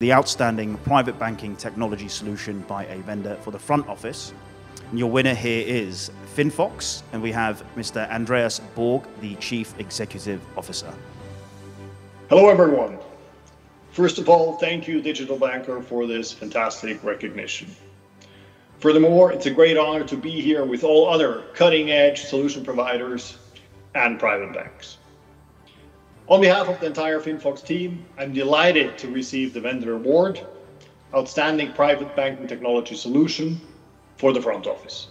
the outstanding private banking technology solution by a vendor for the front office. And your winner here is FinFox, and we have Mr. Andreas Borg, the Chief Executive Officer. Hello, everyone. First of all, thank you, Digital Banker, for this fantastic recognition. Furthermore, it's a great honor to be here with all other cutting-edge solution providers and private banks. On behalf of the entire FinFox team, I'm delighted to receive the vendor award, Outstanding Private Banking Technology Solution for the front office.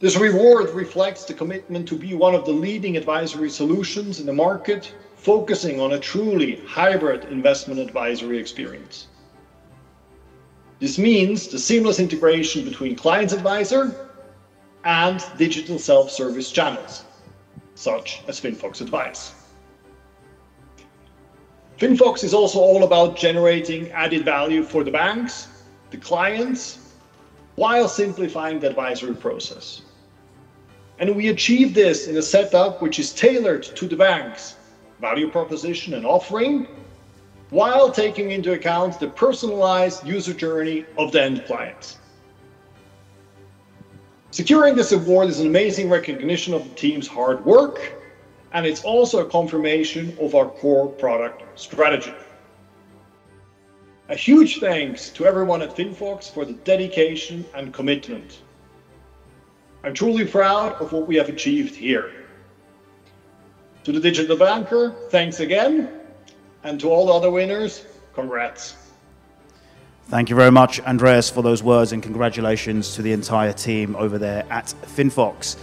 This reward reflects the commitment to be one of the leading advisory solutions in the market, focusing on a truly hybrid investment advisory experience. This means the seamless integration between client advisor and digital self-service channels, such as FinFox Advice. FinFox is also all about generating added value for the banks, the clients, while simplifying the advisory process. And we achieve this in a setup which is tailored to the bank's value proposition and offering, while taking into account the personalized user journey of the end client. Securing this award is an amazing recognition of the team's hard work, and it's also a confirmation of our core product strategy. A huge thanks to everyone at FinFox for the dedication and commitment. I'm truly proud of what we have achieved here. To the Digital Banker, thanks again, and to all the other winners, congrats. Thank you very much, Andreas, for those words, and congratulations to the entire team over there at FinFox.